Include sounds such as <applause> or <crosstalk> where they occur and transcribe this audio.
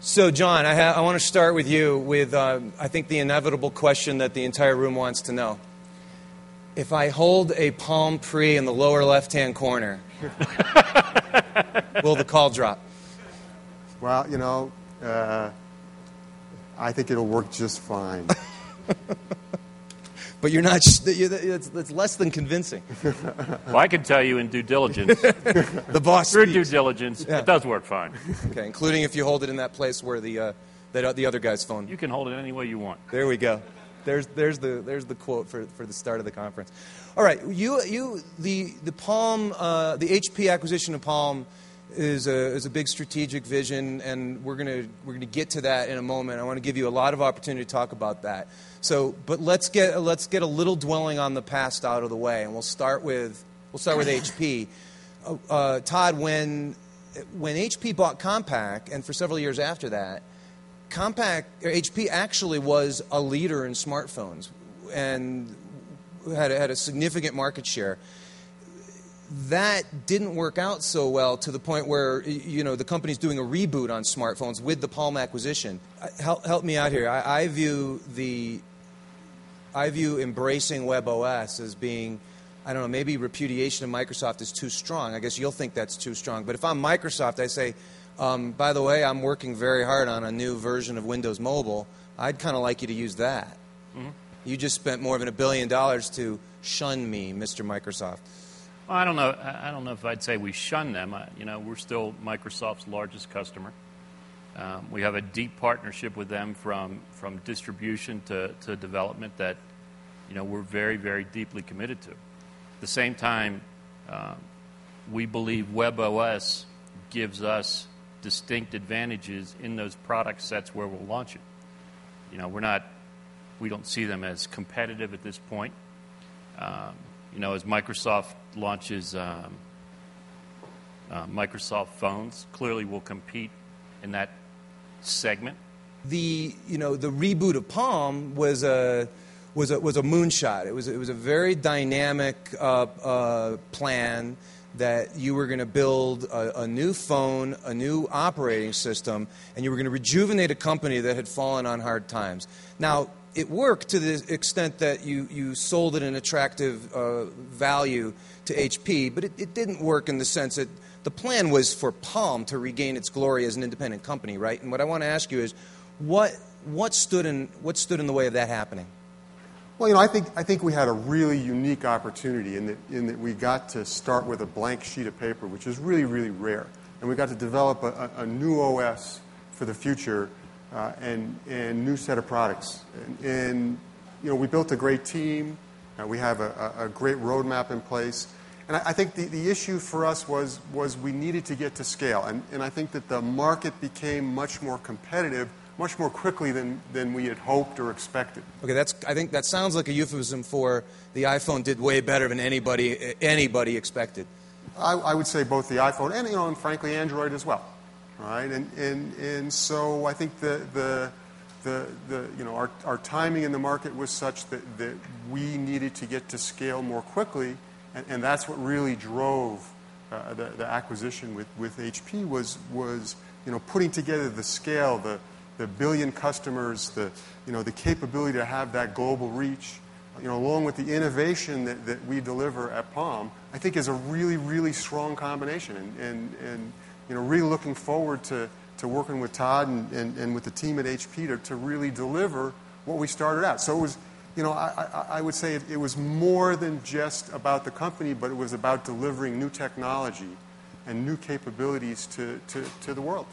So, Jon, I, ha- I want to start with you with, uh, I think, the inevitable question that the entire room wants to know. If I hold a Palm Pre in the lower left hand corner, <laughs> will the call drop? Well, you know, uh, I think it'll work just fine. <laughs> But you're not, it's, less than convincing. <laughs> Well, I can tell you in due diligence, <laughs> The boss through due diligence, Yeah. it does work fine. Okay, including if you hold it in that place where the, uh, that, the other guy's phone. You can hold it any way you want. There we go. There's, there's, the, there's the quote for, for the start of the conference. All right, you, you, the, the Palm, uh, the HP acquisition of Palm is a, is a big strategic vision, and we're going to we're gonna get to that in a moment. I want to give you a lot of opportunity to talk about that. So, but let's get, let's get a little dwelling on the past out of the way, and we'll start with, we'll start with HP. Uh, uh, Todd, when, when HP bought Compaq, and for several years after that, Compaq or HP actually was a leader in smartphones and had had a significant market share. That didn't work out so well to the point where you know the company's doing a reboot on smartphones with the Palm acquisition. Help, help me out here. I, I view the I view embracing WebOS as being, I don't know, maybe repudiation of Microsoft is too strong. I guess you'll think that's too strong. But if I'm Microsoft, I say, um, by the way, I'm working very hard on a new version of Windows Mobile. I'd kind of like you to use that. You just spent more than a billion dollars to shun me, Mr. Microsoft. Well, I don't know. I don't know if I'd say we shun them. I, you know, we're still Microsoft's largest customer. Um, we have a deep partnership with them from from distribution to, to development that, you know, we're very very deeply committed to. At the same time, um, we believe WebOS gives us distinct advantages in those product sets where we'll launch it. You know, we're not, we don't see them as competitive at this point. Um, you know, as Microsoft launches um, uh, Microsoft phones, clearly will compete in that segment. the you know the reboot of Palm was a was a was a moonshot. It was it was a very dynamic uh, uh, plan that you were going to build a, a new phone, a new operating system, and you were going to rejuvenate a company that had fallen on hard times. Now. It worked to the extent that you, you sold it an attractive uh, value to HP, but it, it didn't work in the sense that the plan was for Palm to regain its glory as an independent company, right? And what I want to ask you is, what what stood in what stood in the way of that happening? well, you know, I think, I think we had a really unique opportunity in that, in that we got to start with a blank sheet of paper, which is really, really rare. And we got to develop a, a, new OS for the future and and new set of products. And, and you know, we built a great team. Uh, we have a, great roadmap in place. And I, I think the, the issue for us was, was we needed to get to scale. And, and I think that the market became much more competitive much more quickly than, than we had hoped or expected. Okay, that's I think that sounds like a euphemism for the iPhone did way better than anybody anybody expected. I, I would say both the iPhone and, you know, and frankly, Android as well. Right? And, and, and so I think the, the, the, the, you know, our, our timing in the market was such that, that we needed to get to scale more quickly, and, and that's what really drove uh, the, the acquisition with, with HP was, was you know, putting together the scale, the, the billion customers, the, you know, the capability to have that global reach, you know, along with the innovation that, that we deliver at Palm, I think is a really, really strong combination. And, and, and you know, really looking forward to, to working with Todd and, and, and with the team at HP to, to really deliver what we started out. So it was, you know, I, I, I would say it, it was more than just about the company, but it was about delivering new technology and new capabilities to, to, to the world.